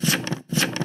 you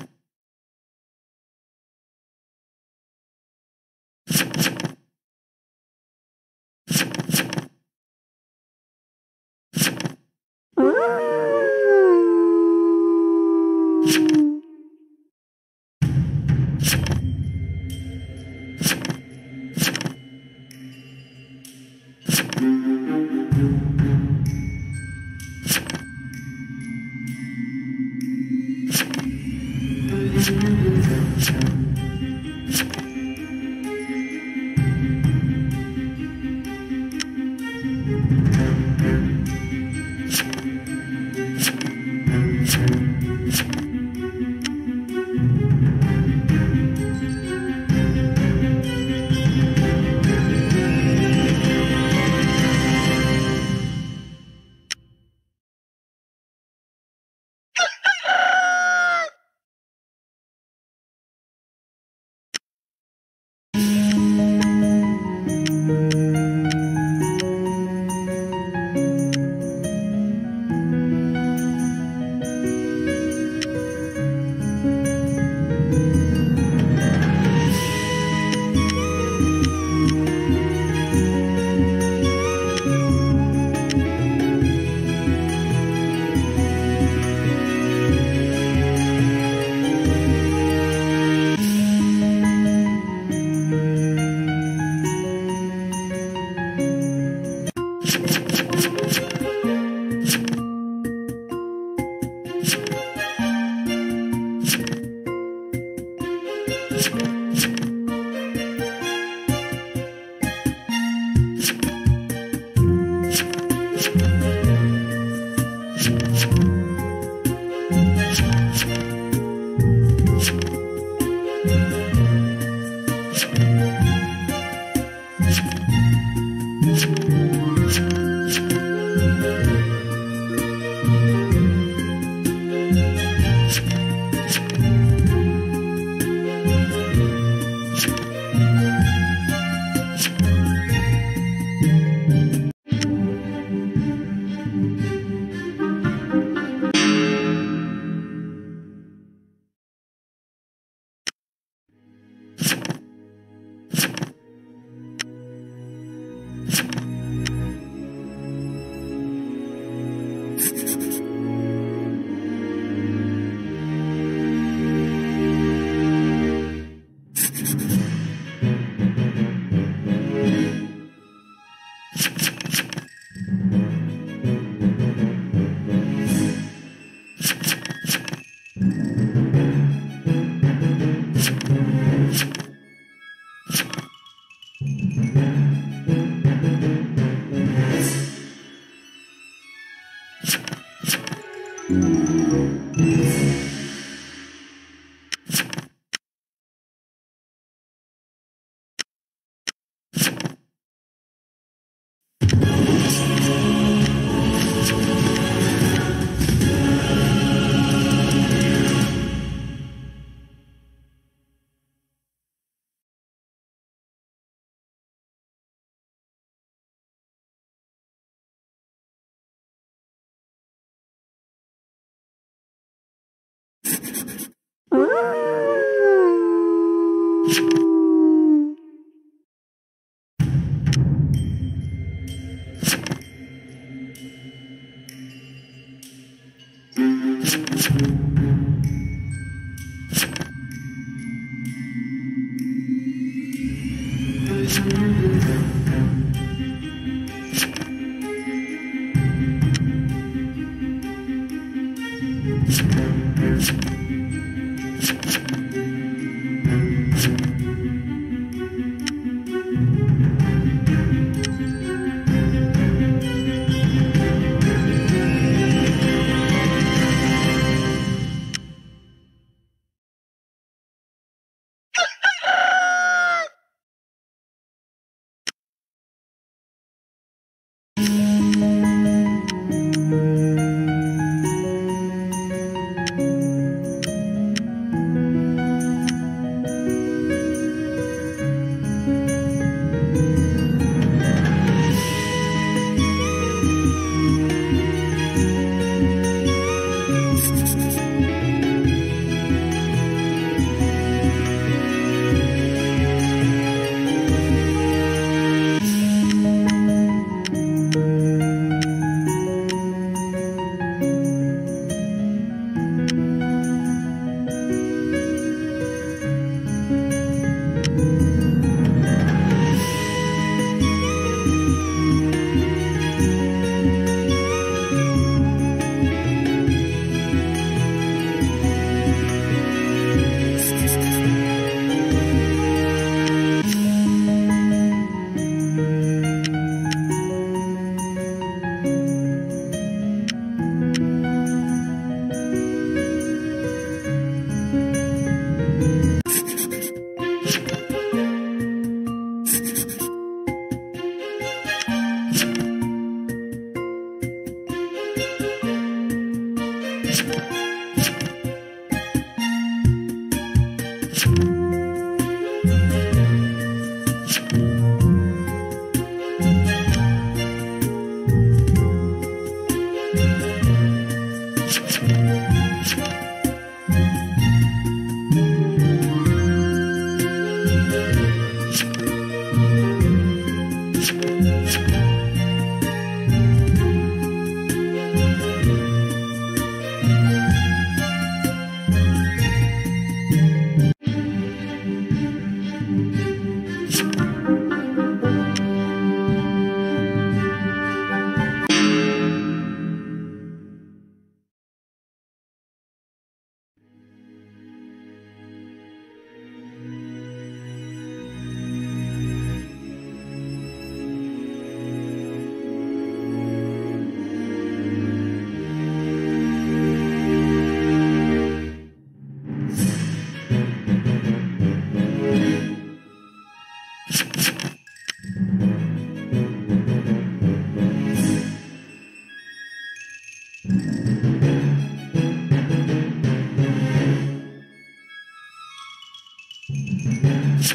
Thank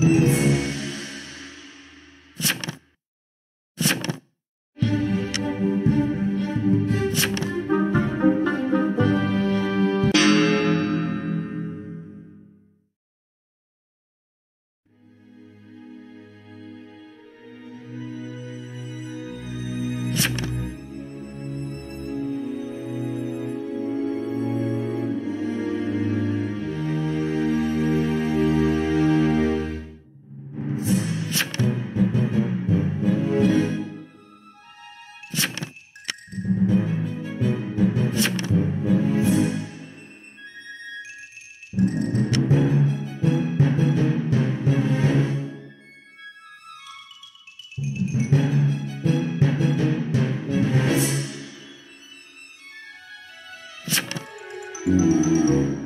you. Música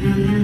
Mm-hmm.